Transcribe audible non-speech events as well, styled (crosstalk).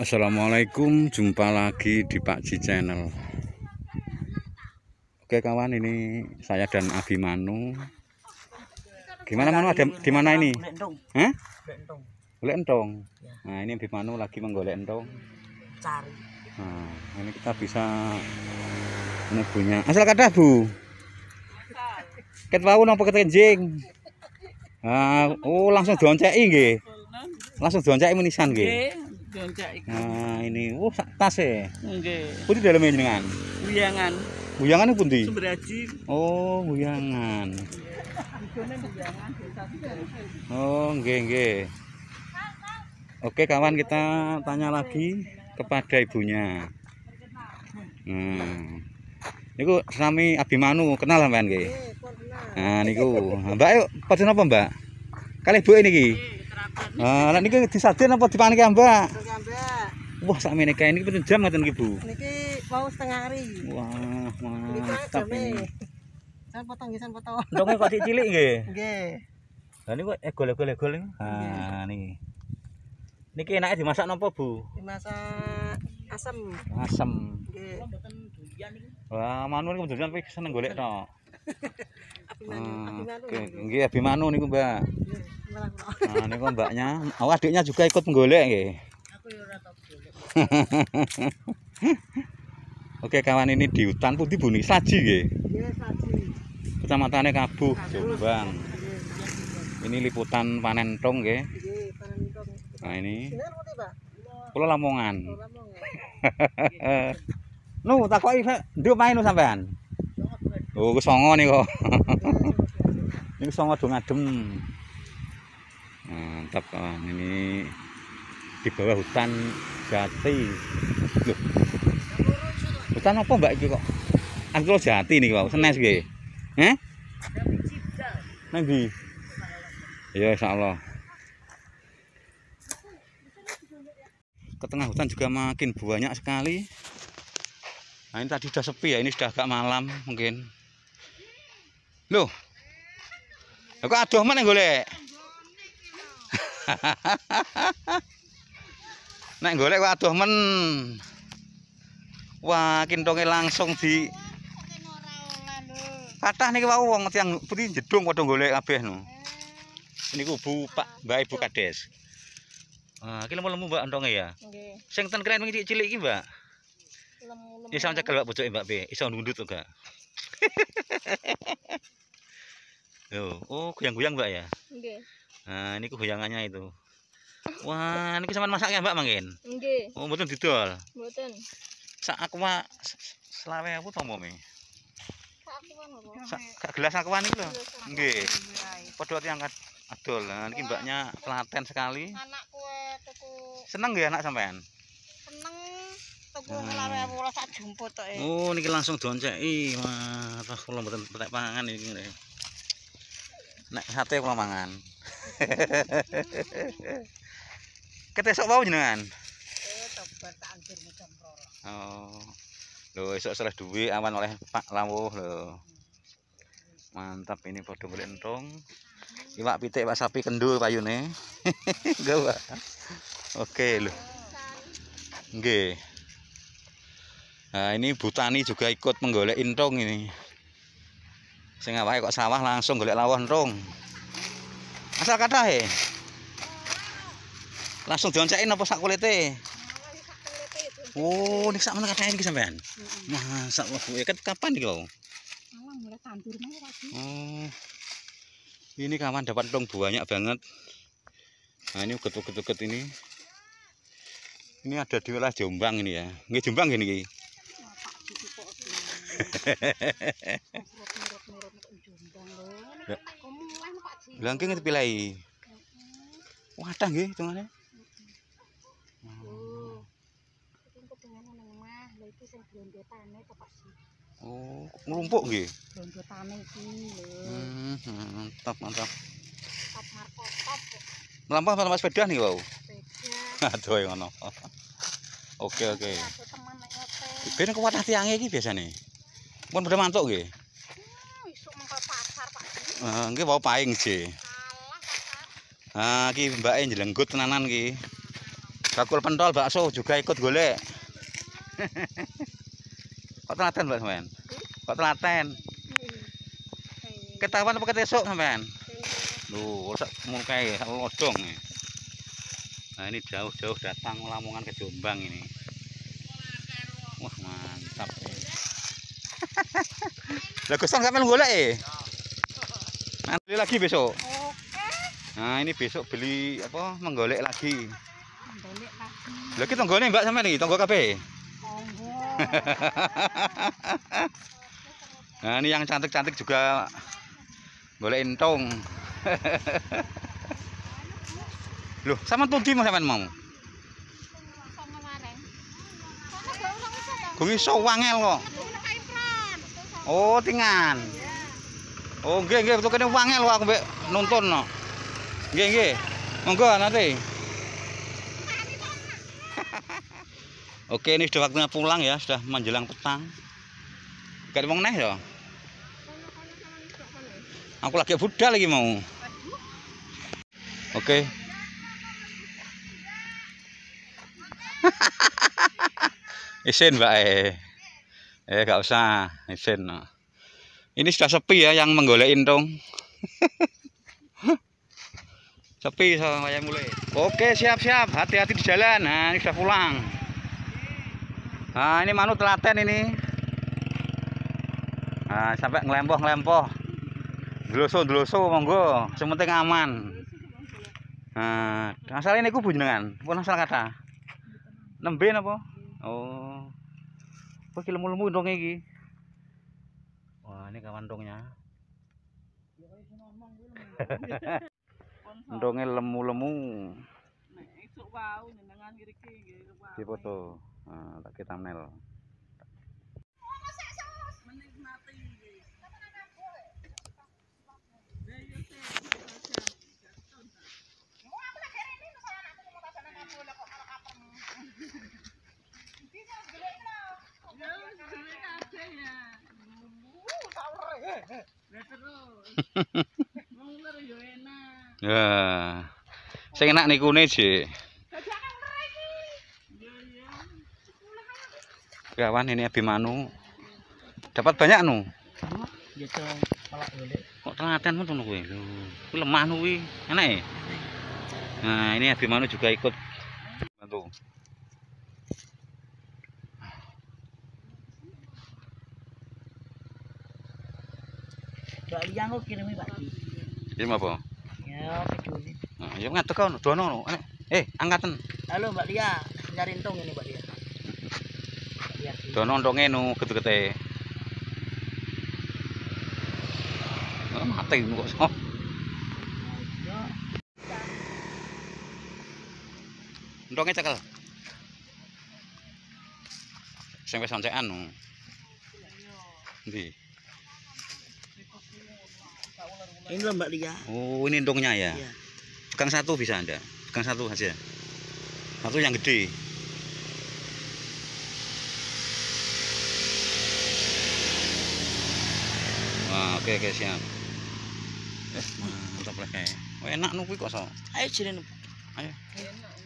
Assalamualaikum, jumpa lagi di Pak Ji Channel. Oke kawan, ini saya dan Abimanu. Gimana Manu ada di mana ini? Hah? Golek entong. Nah, ini Abimanu lagi menggolek entong. Cari. Nah, ini kita bisa nebunya. Asal kata Bu. Ket wau napa ket kenjing? Ah, oh langsung dionceki nggih. Langsung dionceki menisan nggih. Nah, ini oh sak tas e. Nggih. Putih dalam jenengan. Buyangan Buyangan pundi? sumber haji. Oh, buyangan. Oh, nggih nggih. Oke, kawan kita tanya lagi kepada ibunya. Hmm. Niku sami Abimanu kenal sampean nggih? Nah, niku. Mbak yuk, pesen apa, Mbak? Kali Bu niki. Ah, lah niki disaden apa dipaniki, Mbak? Wah, sak meneka ini pinten jam ngoten iki, Bu? Niki mau setengah hari. Wah, mantap ini. Saya potong, nggih, saya potong. Ndonge kok cilik nggih. Nggih. Lah niku egol-egol-egol niku. Ah, niki. Niki enake dimasak napa, Bu? Dimasak asam. Asem. Nggih. Wah, manu niku jenengan kowe seneng golek tok. (laughs) Abimanu, Ah, Abimanu. Nggih Abimanu niku, Mbak. Nah, niku mbaknya. (laughs) Oh, adiknya juga ikut menggolek nggih. Aku ya ora tau golek. (laughs) Oke, kawan ini di hutan pundi Buni Saji nggih. Nggih, saji. Kecamatannya Kabuh. Jombang. Ini liputan panen tong nggih. Nggih, panen tong. Nah, ini putih, kula Lamongan. (laughs) Nu, takoki nduk main nu sampean. Oh, songo nih kok. Ini songo do ngadem. Mantap kawan, ini di bawah hutan jati. Loh. Hutan apa mbak iki kok? Angklo jati nih kok, senes. Heh? Nang ndi? Ya insyaallah. Ke tengah hutan juga makin banyak sekali. Nah ini tadi sudah sepi ya, ini sudah agak malam mungkin. Loh. Kok adoh mana golek? (laughs) Nek golek adoh men. Wah, kintonge langsung di Kathah niki wau wong tiyang putih jedung padha golek kabeh no. Niku Bu Pak Mbak Ibu Kades. Ah, iki lemu-lemu Mbak entonge ya. Nggih. Sing ten keren wingi cilik iki, Mbak. Lemu-lemu. Iso cekel Mbak bojoke Mbak B, iso ndundut to gak? (laughs) Yo, oh goyang-goyang Mbak ya. Nggih. Nah, ini goyangannya itu. (laughs) Wah, ini sampean masak ya Mbak mangkin? Nggih, Oh, mboten didol. mboten. Sak aqua selawe aku to mome. Sak apa? Gelas aqua niku lho. Nggih. Padha tiyang kad- adol. Nah, niki mbaknya telaten sekali. Anak kue tuku Seneng nggih anak sampean? seneng tuku Hmm. ngelawe wula sak jumput tok. Oh, niki langsung donceki. Wah, wah kula mboten petek pangan iki. Nek sate kula mangan. (laughs) Ketesok wau jenengan. Tobat tak anjir jam 2. Oh. Lho, esok salah duwe awan oleh Pak Lawuh lho. Mantap ini padha golek entung. Iwak pitik Pak sapi kendul payune. (laughs) Pak. Oke lho. Nggih. Nah, ini Bu Tani juga ikut menggolek entung ini. Sing awake kok sawah langsung golek lawuh entung. Asal kathah e. Langsung dioncekin apa sak kulite? Oh, ini sak mana katanya iki sampean? Allah Bu, ya kan kapan iki mulai tandur lagi. Oh. Ini kawan dapat dong banyak banget. Nah, ini uget-uget ini. Ini ada di wilayah Jombang ini ya. Nggih Jombang ini iki. (laughs) Lah nggih ngepilai. Wadah nggih hitungane. Oh. Lha nglumpuk nggih. Blondotane iki lho. Hmm, mantap mantap. Top markot top. Melampah sepeda nih wau. Sepeda. (laughs) Aduh yang ngono. Oke oke. Ben kuwatah tiange iki biasane. Pun pada mantuk nggih. Eh, nggih wau paing Pak. Ah, iki mbake jelenggut tenanan iki. bakul pentol bakso juga ikut golek (laughs) kok telaten mbak sampean kok telaten ketahuan apa ketesuk sampean Loh, sak mukai sak lodong. ya. Nah, ini jauh-jauh datang Lamongan ke Jombang ini. Wah, mantap. (laughs) Lah Gusan sampean golek e. Nanti lagi besok. Nah, ini besok beli apa menggolek lagi. Balik lagi. Lah ki tanggane Mbak sampean iki, tangga kabeh. Tonggo. (laughs) Nah, ini yang cantik-cantik juga golek entong. (laughs) Loh, sama tudi mau sampean mau? Sama kemarin. Sama gak usah usah dong. Gue iso wangel kok. Oh, tingan. Oh, nggih nggih betul kene wangel aku mbek nuntun no. Nggih nggih. Monggo nanti. (laughs) Oke, ini sudah waktunya pulang ya, sudah menjelang petang. Gak wong neh ya. Aku lagi budal lagi mau. Oke. (laughs) Isin, Mbak eh. Eh, gak usah, isin. no. Ini sudah sepi ya yang menggolek intong. (laughs) sepi sama saya mulai. Oke, siap-siap. Hati-hati di jalan. Nah, ini sudah pulang. Nah, ini manu telaten ini. Nah, sampai ngelempoh-ngelempoh. Deloso-deloso monggo, sementing aman. Nah, asal ini ku bunjenengan, pun asal kata. Nembe apa? Oh. Kok ki lemu-lemu ndonge iki? Wah, ini kawan dongnya. Ndonge (laughs) lemu-lemu. Nek esuk wau nyenengan ngriki nggih wau. Di foto. Nah, tak kita thumbnail. Menikmati nggih. Ya, wis duwe kabeh ya. Lah terus. Wong lur yo enak. Ya. Sing enak nikune, Ji. Iya iya. Kawan ini Abimanu. Dapat banyak nu. Gitu. Kok telaten ngono kuwi. Lho, kuwi lemah nu kuwi. Enak ya? Nah, ini Abimanu juga ikut bantu. Mbak Lia kok kirimi Pak Di. Ini apa? Ya, video ini. Nah, ya ngatek kau dono no. Eh, angkatan. Halo Mbak Lia, nyari entung ini Mbak Lia. Dono ndonge nu gede-gede. Oh, mati kok. Ya, Ndonge cekel. Sing wis oncekan. Ndi? Ini loh Mbak Lia. Oh, ini ndongnya ya. Iya. Pegang satu bisa Anda. Pegang satu aja. Satu yang gede. Wah, oke oke siap. Eh, mantap lah kayak. Oh, enak nu kuwi kok so. Ayo jirin. Ayo. Enak.